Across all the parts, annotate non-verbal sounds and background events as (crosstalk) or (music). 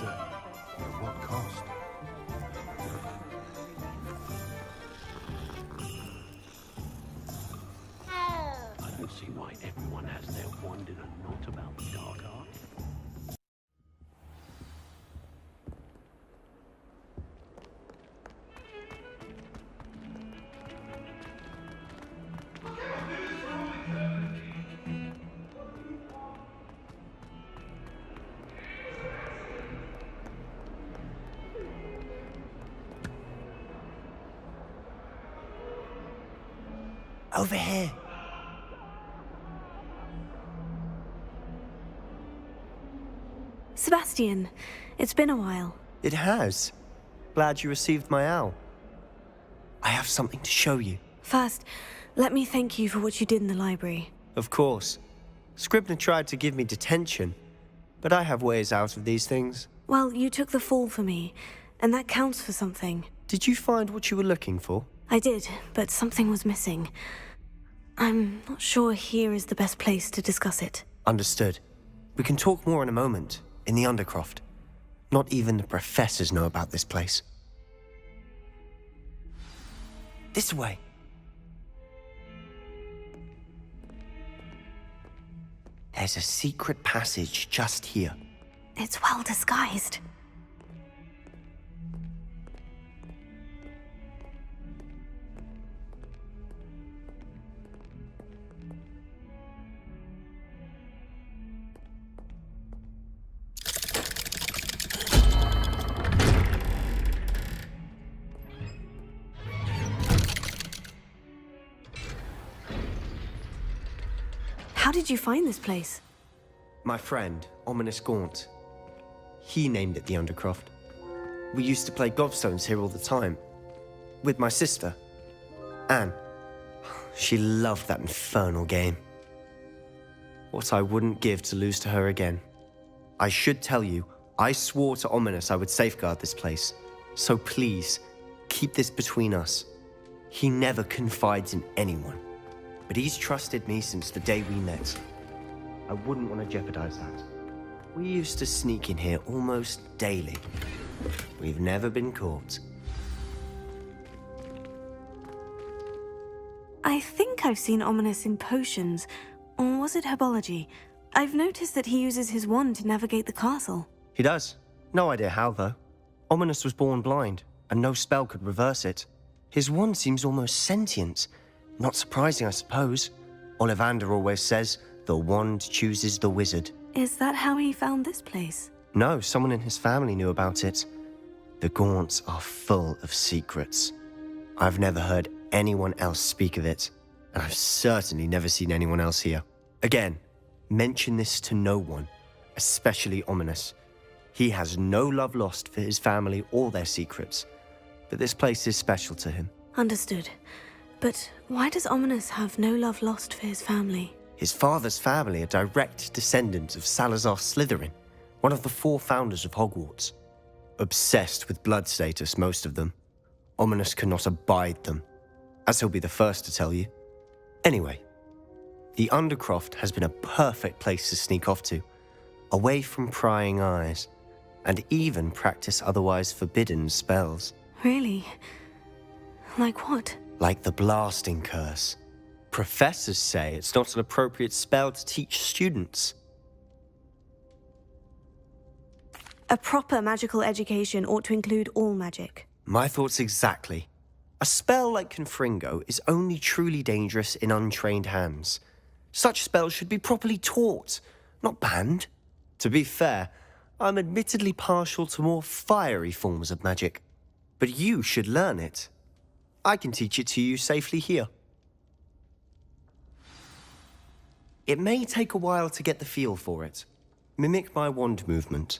keep you alive, certainly. But at what cost? Oh. I don't see why everyone has their wand in a Over here. Sebastian, it's been a while. It has. Glad you received my owl. I have something to show you. First, let me thank you for what you did in the library. Of course. Scribner tried to give me detention, but I have ways out of these things. Well, you took the fall for me, and that counts for something. Did you find what you were looking for? I did, but something was missing. I'm not sure here is the best place to discuss it. Understood. We can talk more in a moment, in the Undercroft. Not even the professors know about this place. This way. There's a secret passage just here. It's well disguised. How did you find this place? My friend, Ominis Gaunt. He named it the Undercroft. We used to play gobstones here all the time. With my sister, Anne. She loved that infernal game. What I wouldn't give to lose to her again. I should tell you, I swore to Ominis I would safeguard this place. So please, keep this between us. He never confides in anyone. But he's trusted me since the day we met. I wouldn't want to jeopardize that. We used to sneak in here almost daily. We've never been caught. I think I've seen Ominis in potions. Or was it herbology? I've noticed that he uses his wand to navigate the castle. He does. No idea how, though. Ominis was born blind, and no spell could reverse it. His wand seems almost sentient. Not surprising, I suppose. Ollivander always says, the wand chooses the wizard. Is that how he found this place? No, someone in his family knew about it. The Gaunts are full of secrets. I've never heard anyone else speak of it, and I've certainly never seen anyone else here. Again, mention this to no one, especially Ominis. He has no love lost for his family or their secrets, but this place is special to him. Understood. But why does Ominis have no love lost for his family? His father's family are direct descendants of Salazar Slytherin, one of the four founders of Hogwarts. Obsessed with blood status, most of them. Ominis cannot abide them, as he'll be the first to tell you. Anyway, the Undercroft has been a perfect place to sneak off to, away from prying eyes, and even practice otherwise forbidden spells, Really? Like what? Like the Blasting Curse. Professors say it's not an appropriate spell to teach students. A proper magical education ought to include all magic. My thoughts exactly. A spell like Confringo is only truly dangerous in untrained hands. Such spells should be properly taught, not banned. To be fair, I'm admittedly partial to more fiery forms of magic. But you should learn it. I can teach it to you safely here. It may take a while to get the feel for it. Mimic my wand movement.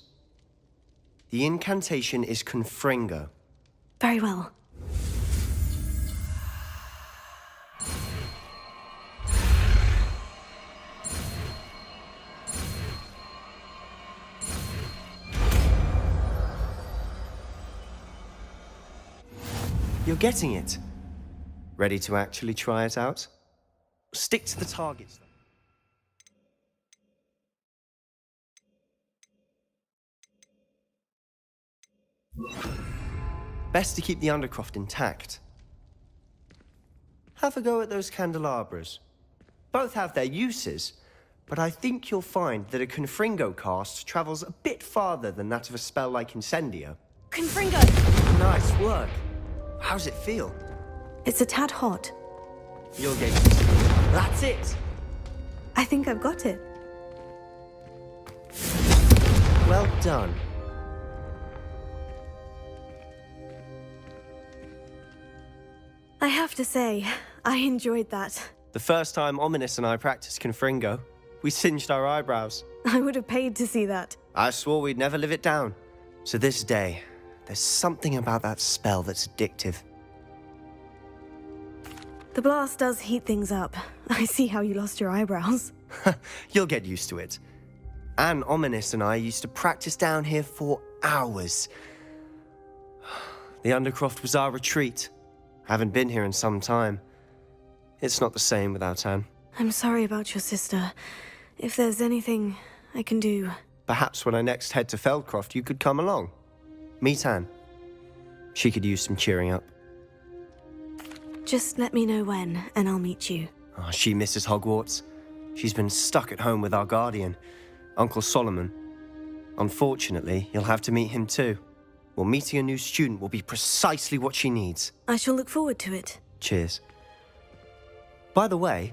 The incantation is Confringo. Very well. Getting it. Ready to actually try it out? Stick to the targets. though. Best to keep the Undercroft intact. Have a go at those candelabras. Both have their uses, but I think you'll find that a Confringo cast travels a bit farther than that of a spell like Incendio. Confringo! Nice work. How's it feel? It's a tad hot. You'll get That's it! I think I've got it. Well done. I have to say, I enjoyed that. The first time Ominis and I practiced Confringo, we singed our eyebrows. I would have paid to see that. I swore we'd never live it down. So this day, there's something about that spell that's addictive. The blast does heat things up. I see how you lost your eyebrows. (laughs) (laughs) You'll get used to it. Anne Ominis and I used to practice down here for hours. The Undercroft was our retreat. Haven't been here in some time. It's not the same without Anne. I'm sorry about your sister. If there's anything I can do. Perhaps when I next head to Feldcroft, you could come along. Meet Anne. She could use some cheering up. Just let me know when, and I'll meet you. Oh, she misses Hogwarts. She's been stuck at home with our guardian, Uncle Solomon. Unfortunately, you'll have to meet him too. Well, meeting a new student will be precisely what she needs. I shall look forward to it. Cheers. By the way,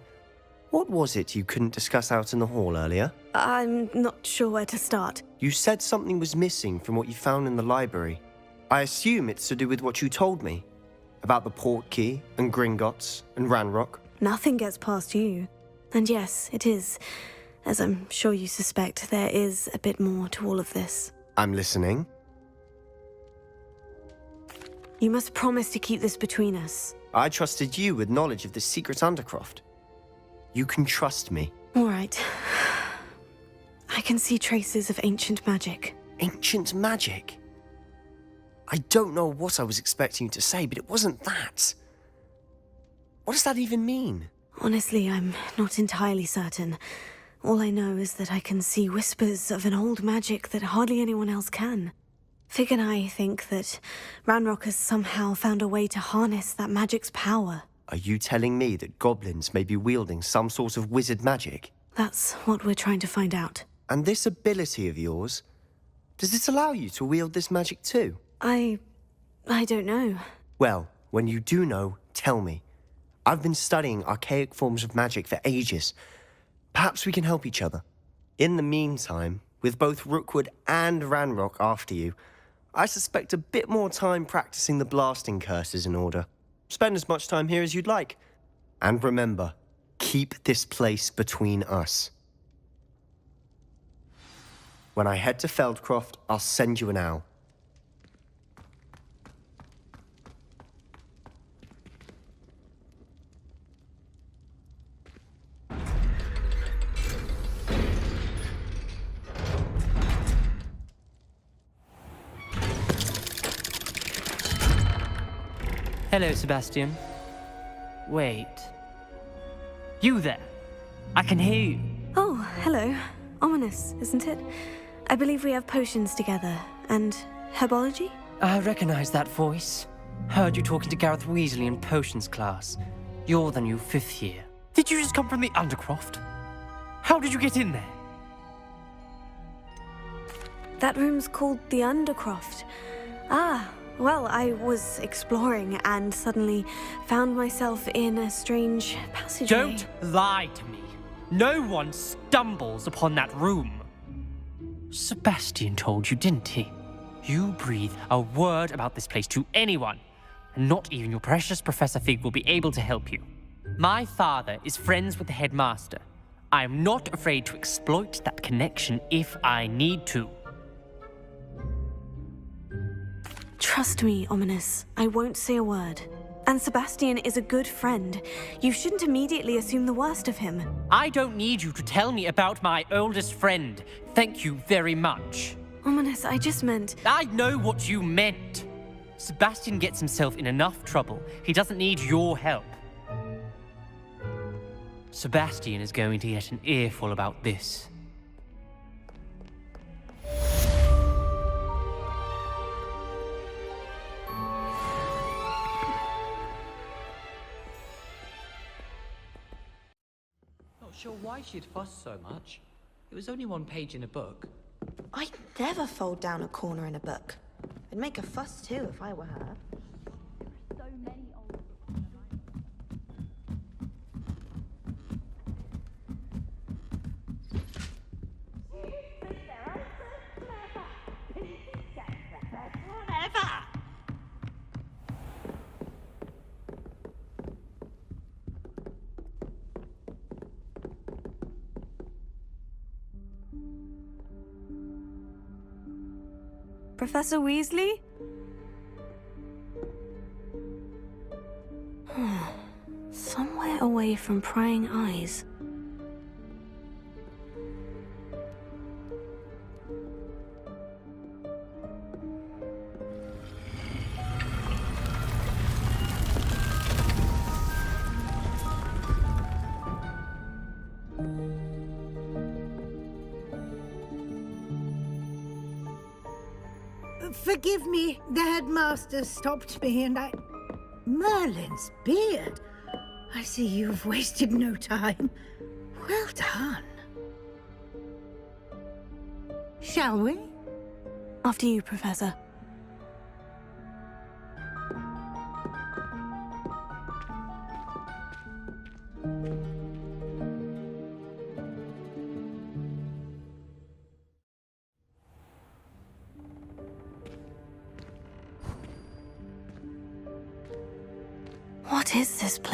what was it you couldn't discuss out in the hall earlier? I'm not sure where to start. You said something was missing from what you found in the library. I assume it's to do with what you told me about the port key and Gringotts and Ranrock. Nothing gets past you. And yes, it is. As I'm sure you suspect, there is a bit more to all of this. I'm listening. You must promise to keep this between us. I trusted you with knowledge of this secret Undercroft. You can trust me. All right. I can see traces of ancient magic. Ancient magic? I don't know what I was expecting you to say, but it wasn't that. What does that even mean? Honestly, I'm not entirely certain. All I know is that I can see whispers of an old magic that hardly anyone else can. Fig and I think that Ranrock has somehow found a way to harness that magic's power. Are you telling me that goblins may be wielding some sort of wizard magic? That's what we're trying to find out. And this ability of yours, does it allow you to wield this magic too? I. I don't know. Well, when you do know, tell me. I've been studying archaic forms of magic for ages. Perhaps we can help each other. In the meantime, with both Rookwood and Ranrock after you, I suspect a bit more time practicing the blasting curses in order. Spend as much time here as you'd like. And remember, keep this place between us. When I head to Feldcroft, I'll send you an owl. Hello, Sebastian. Wait. You there? I can hear you. Oh, hello. Ominis, isn't it? I believe we have potions together. And herbology? I recognize that voice. Heard you talking to Gareth Weasley in potions class. You're the new fifth year. Did you just come from the Undercroft? How did you get in there? That room's called the Undercroft. Ah, well, I was exploring and suddenly found myself in a strange passageway. Don't lie to me. No one stumbles upon that room. Sebastian told you, didn't he? You breathe a word about this place to anyone, and not even your precious Professor Fig will be able to help you. My father is friends with the headmaster. I am not afraid to exploit that connection if I need to. Trust me, Ominis. I won't say a word. And Sebastian is a good friend. You shouldn't immediately assume the worst of him. I don't need you to tell me about my oldest friend. Thank you very much. Ominis, I just meant. I know what you meant. Sebastian gets himself in enough trouble. He doesn't need your help. Sebastian is going to get an earful about this. Sure why she'd fuss so much. It was only one page in a book. I'd never fold down a corner in a book. I'd make a fuss too if I were her. Professor Weasley? (sighs) Somewhere away from prying eyes. Headmaster stopped me and I. Merlin's beard. I see you've wasted no time. Well done. Shall we? After you, Professor.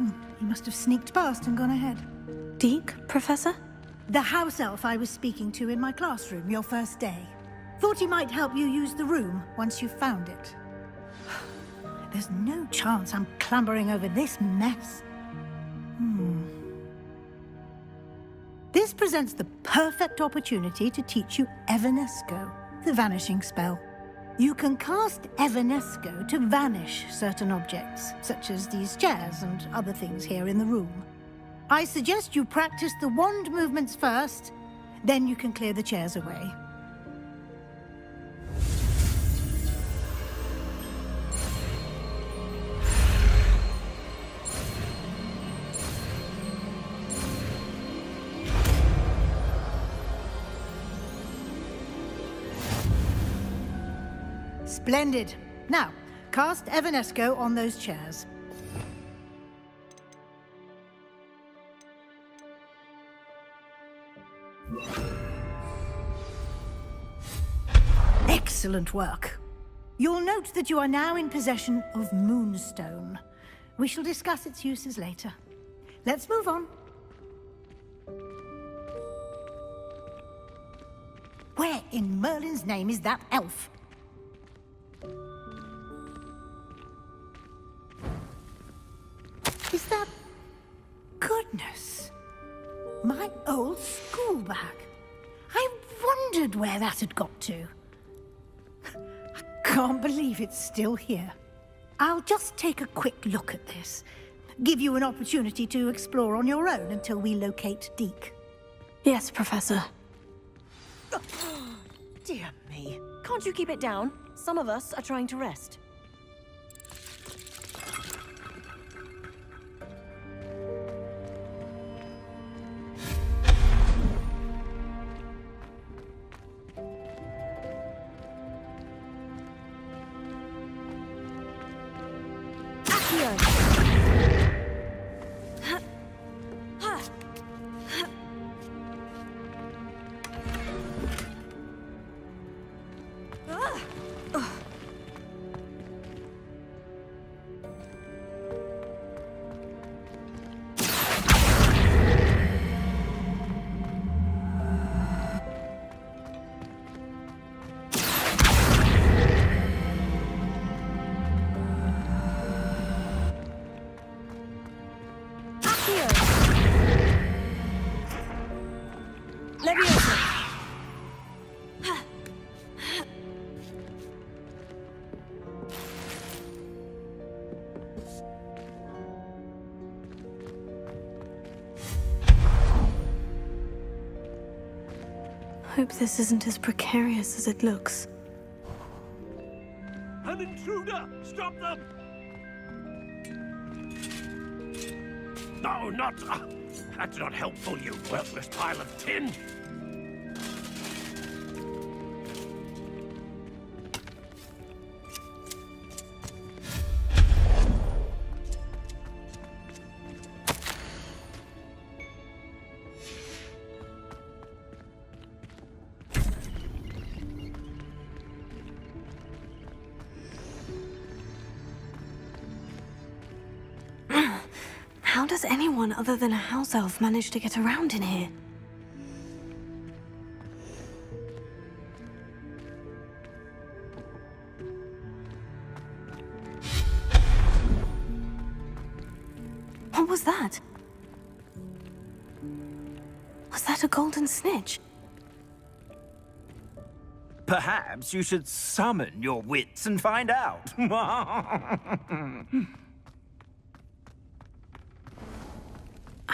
Hmm, he must have sneaked past and gone ahead. Deke, Professor? The house elf I was speaking to in my classroom your first day. Thought he might help you use the room once you found it. (sighs) There's no chance I'm clambering over this mess. Hmm. This presents the perfect opportunity to teach you Evanesco, the vanishing spell. You can cast Evanesco to vanish certain objects, such as these chairs and other things here in the room. I suggest you practice the wand movements first, then you can clear the chairs away. Splendid. Now, cast Evanesco on those chairs. Excellent work. You'll note that you are now in possession of Moonstone. We shall discuss its uses later. Let's move on. Where in Merlin's name is that elf? Is that... Goodness. My old school bag. I wondered where that had got to. I can't believe it's still here. I'll just take a quick look at this. Give you an opportunity to explore on your own until we locate Deke. Yes, Professor. (gasps) Dear me. Can't you keep it down? Some of us are trying to rest. Hope this isn't as precarious as it looks. An intruder! Stop them! No, not... Uh, that's not helpful, you worthless pile of tin! Other than a house elf managed to get around in here? What was that? Was that a golden snitch? Perhaps you should summon your wits and find out. (laughs)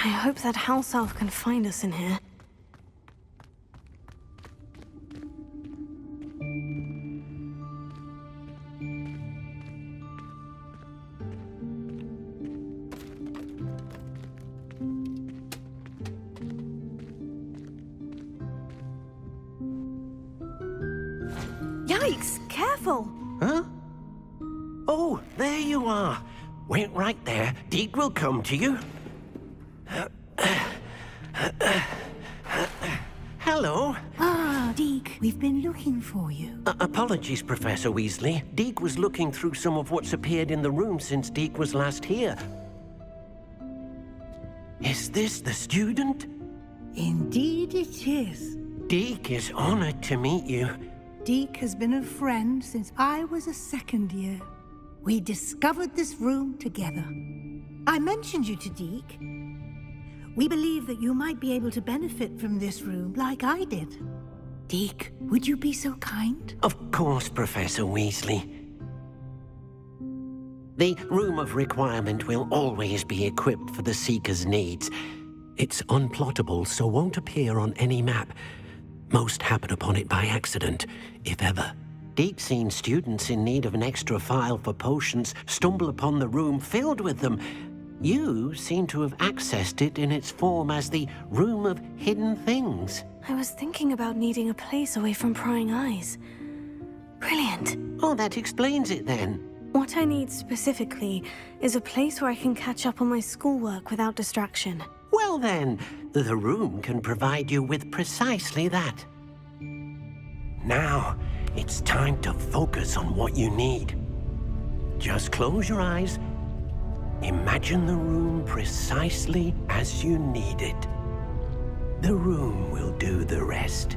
I hope that house elf can find us in here. Yikes! Careful! Huh? Oh, there you are. Wait right there. Deke will come to you. For you. Uh, apologies, Professor Weasley. Deke was looking through some of what's appeared in the room since Deke was last here. Is this the student? Indeed it is. Deke is honored to meet you. Deke has been a friend since I was a second year. We discovered this room together. I mentioned you to Deke. We believe that you might be able to benefit from this room like I did. Deke, would you be so kind? Of course, Professor Weasley. The Room of Requirement will always be equipped for the Seeker's needs. It's unplottable, so won't appear on any map. Most happen upon it by accident, if ever. Deep seen students in need of an extra file for potions stumble upon the room filled with them. You seem to have accessed it in its form as the Room of Hidden Things. I was thinking about needing a place away from prying eyes. Brilliant. Oh, that explains it then. What I need specifically is a place where I can catch up on my schoolwork without distraction. Well then, the room can provide you with precisely that. Now, it's time to focus on what you need. Just close your eyes. Imagine the room precisely as you need it. The room will do the rest.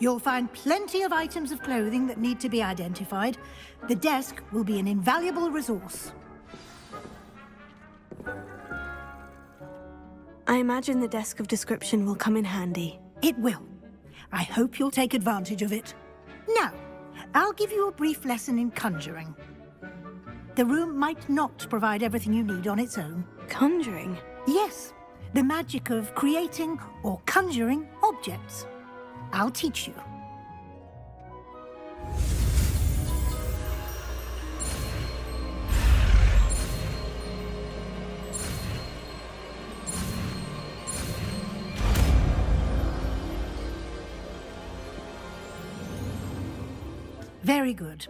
You'll find plenty of items of clothing that need to be identified. The desk will be an invaluable resource. I imagine the desk of description will come in handy. It will. I hope you'll take advantage of it. Now, I'll give you a brief lesson in conjuring. The room might not provide everything you need on its own. Conjuring? Yes, the magic of creating or conjuring objects. I'll teach you. Very good.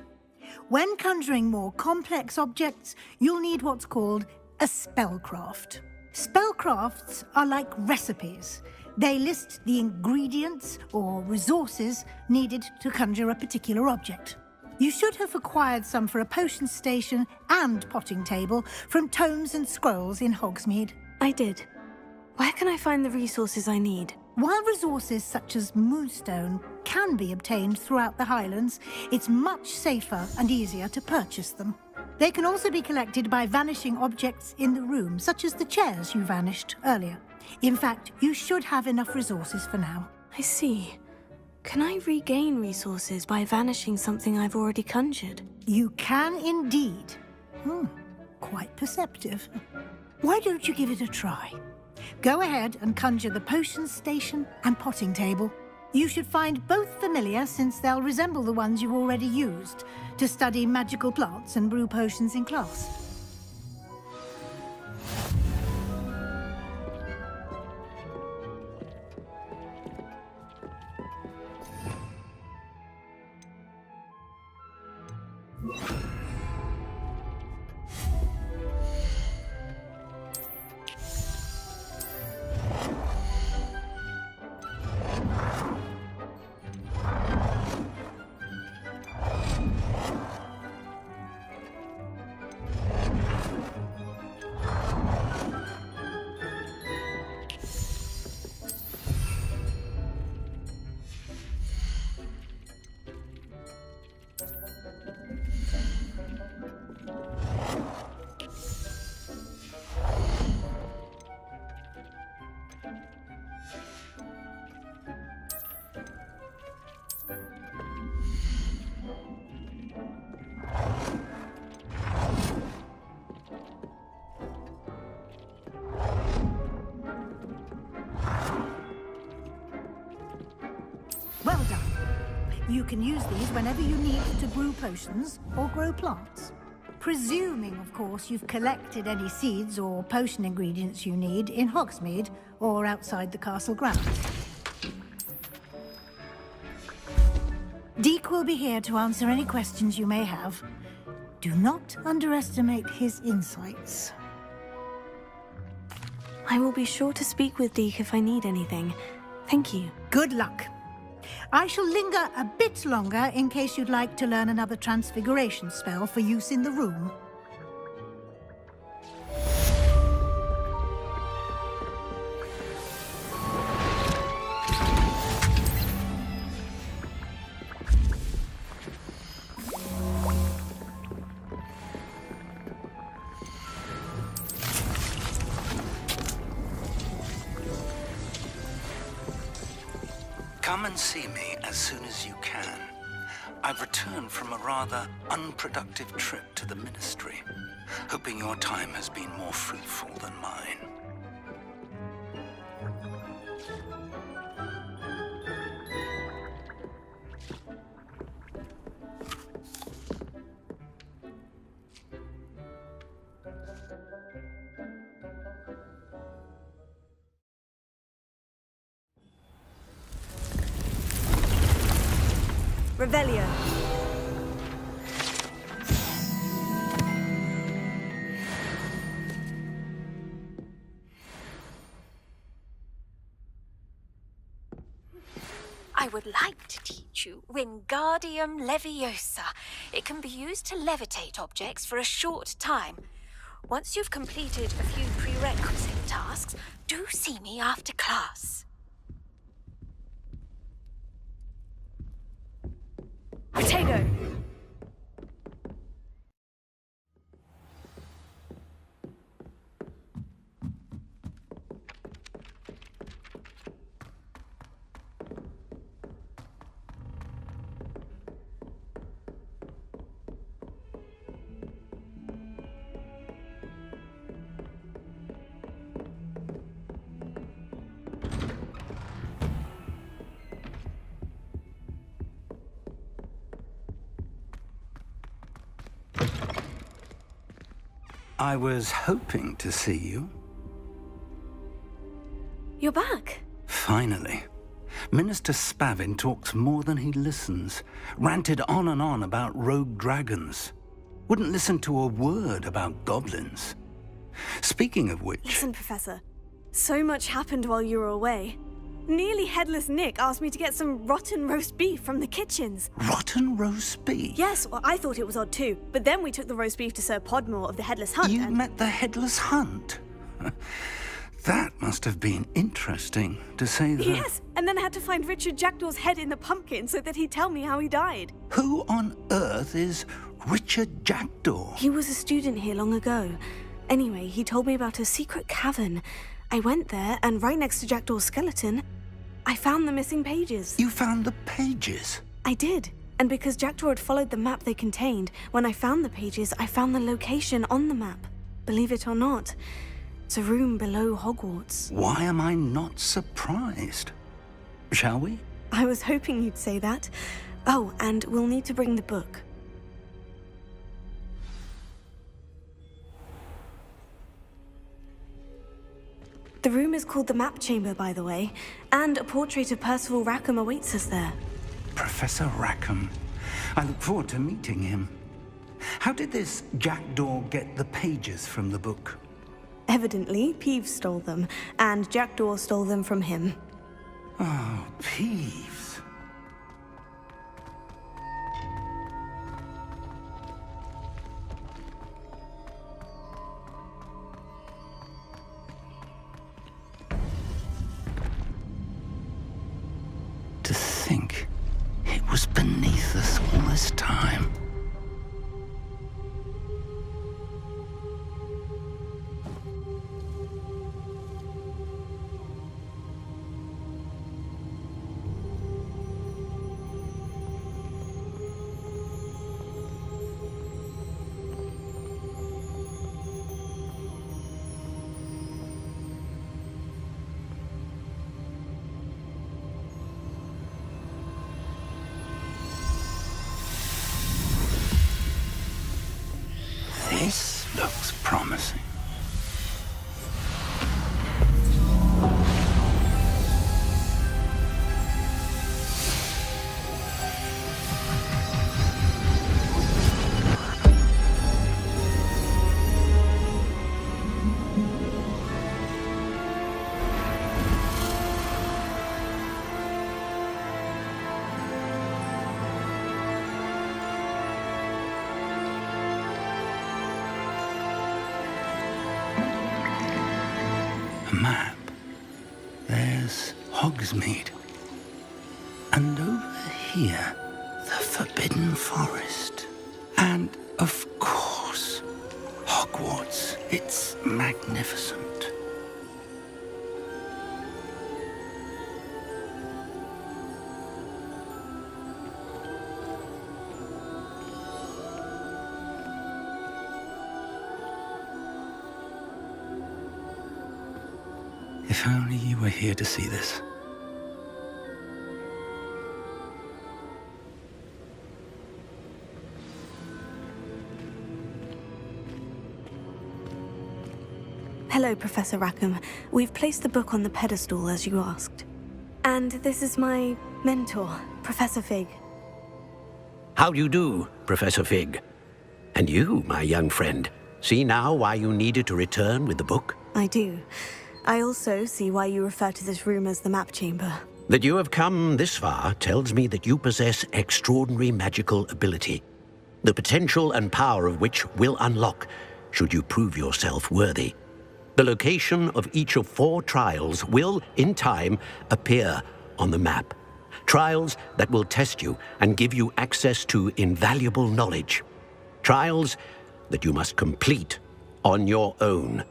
When conjuring more complex objects, you'll need what's called a spellcraft. Spellcrafts are like recipes. They list the ingredients or resources needed to conjure a particular object. You should have acquired some for a potion station and potting table from tomes and scrolls in Hogsmeade. I did. Where can I find the resources I need? While resources such as moonstone can be obtained throughout the Highlands, it's much safer and easier to purchase them. They can also be collected by vanishing objects in the room, such as the chairs you vanished earlier. In fact, you should have enough resources for now. I see. Can I regain resources by vanishing something I've already conjured? You can indeed. Hmm, quite perceptive. Why don't you give it a try? Go ahead and conjure the potion station and potting table. You should find both familiar since they'll resemble the ones you already used to study magical plants and brew potions in class. Well You can use these whenever you need to brew potions or grow plants. Presuming, of course, you've collected any seeds or potion ingredients you need in Hogsmeade or outside the castle grounds. Deke will be here to answer any questions you may have. Do not underestimate his insights. I will be sure to speak with Deke if I need anything. Thank you. Good luck. I shall linger a bit longer in case you'd like to learn another transfiguration spell for use in the room. Unproductive trip to the Ministry, hoping your time has been more fruitful than mine. Revelio. To teach you Wingardium Leviosa. It can be used to levitate objects for a short time. Once you've completed a few prerequisite tasks, do see me after class. Protego. I was hoping to see you. You're back. Finally. Minister Spavin talks more than he listens. Ranted on and on about rogue dragons. Wouldn't listen to a word about goblins. Speaking of which... Listen, Professor. So much happened while you were away. Nearly Headless Nick asked me to get some rotten roast beef from the kitchens. Rotten roast beef? Yes, well, I thought it was odd too. But then we took the roast beef to Sir Podmore of the Headless Hunt. You and... met the Headless Hunt? (laughs) that must have been interesting, to say the... Yes, and then I had to find Richard Jackdaw's head in the pumpkin so that he'd tell me how he died. Who on earth is Richard Jackdaw? He was a student here long ago. Anyway, he told me about a secret cavern. I went there, and right next to Jackdaw's skeleton, I found the missing pages. You found the pages? I did. And because Jackdaw had followed the map they contained, when I found the pages, I found the location on the map. Believe it or not, it's a room below Hogwarts. Why am I not surprised? Shall we? I was hoping you'd say that. Oh, and we'll need to bring the book. The room is called the Map Chamber, by the way, and a portrait of Percival Rackham awaits us there. Professor Rackham. I look forward to meeting him. How did this Jackdaw get the pages from the book? Evidently, Peeves stole them, and Jackdaw stole them from him. Oh, Peeves. This time. And over here, the Forbidden Forest. And, of course, Hogwarts. It's magnificent. If only you were here to see this. Hello, Professor Rackham. We've placed the book on the pedestal as you asked. And this is my mentor, Professor Fig. How do you do, Professor Fig? And you, my young friend, see now why you needed to return with the book? I do. I also see why you refer to this room as the map chamber. That you have come this far tells me that you possess extraordinary magical ability, the potential and power of which will unlock should you prove yourself worthy. The location of each of four trials will, in time, appear on the map. Trials that will test you and give you access to invaluable knowledge. Trials that you must complete on your own.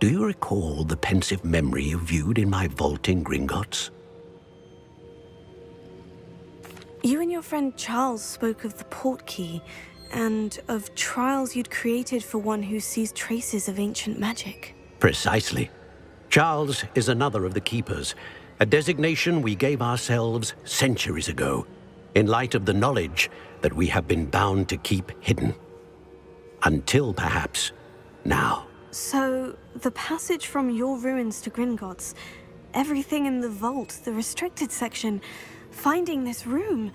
Do you recall the Pensieve memory you viewed in my vault in Gringotts? You and your friend Charles spoke of the portkey and of trials you'd created for one who sees traces of ancient magic. Precisely. Charles is another of the Keepers, a designation we gave ourselves centuries ago, in light of the knowledge that we have been bound to keep hidden. Until, perhaps, now. So, the passage from your ruins to Gringotts, everything in the vault, the restricted section, finding this room,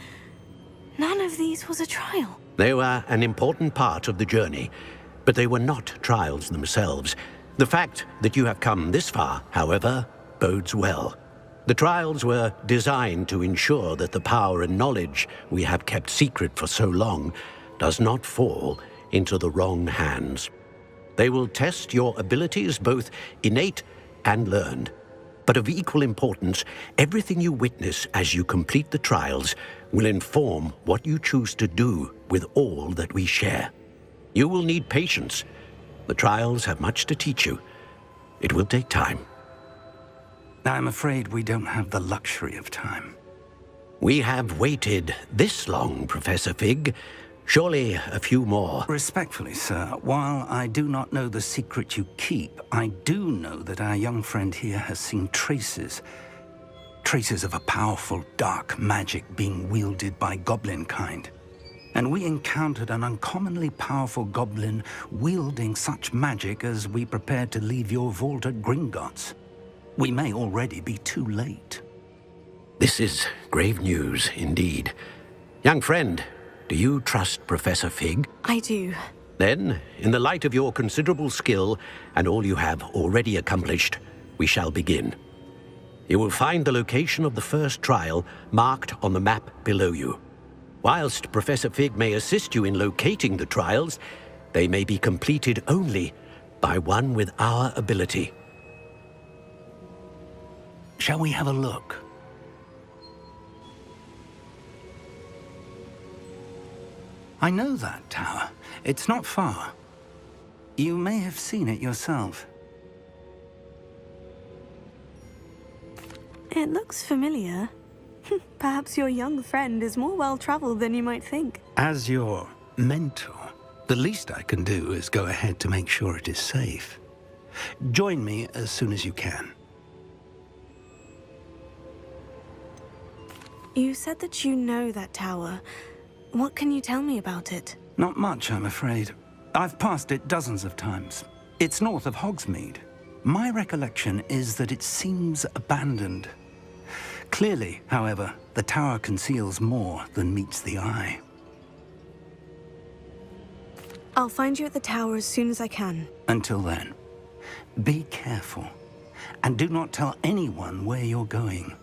none of these was a trial. They were an important part of the journey, but they were not trials themselves. The fact that you have come this far, however, bodes well. The trials were designed to ensure that the power and knowledge we have kept secret for so long does not fall into the wrong hands. They will test your abilities, both innate and learned. But of equal importance, everything you witness as you complete the trials will inform what you choose to do with all that we share. You will need patience. The trials have much to teach you. It will take time. I'm afraid we don't have the luxury of time. We have waited this long, Professor Fig. Surely a few more. Respectfully, sir, while I do not know the secret you keep, I do know that our young friend here has seen traces. Traces of a powerful dark magic being wielded by goblin kind. And we encountered an uncommonly powerful goblin wielding such magic as we prepared to leave your vault at Gringotts. We may already be too late. This is grave news indeed. Young friend, do you trust Professor Fig? I do. Then, in the light of your considerable skill and all you have already accomplished, we shall begin. You will find the location of the first trial marked on the map below you. Whilst Professor Fig may assist you in locating the trials, they may be completed only by one with our ability. Shall we have a look? I know that tower. It's not far. You may have seen it yourself. It looks familiar. (laughs) Perhaps your young friend is more well-traveled than you might think. As your mentor, the least I can do is go ahead to make sure it is safe. Join me as soon as you can. You said that you know that tower. What can you tell me about it? Not much, I'm afraid. I've passed it dozens of times. It's north of Hogsmeade. My recollection is that it seems abandoned. Clearly, however, the tower conceals more than meets the eye. I'll find you at the tower as soon as I can. Until then, be careful. And do not tell anyone where you're going.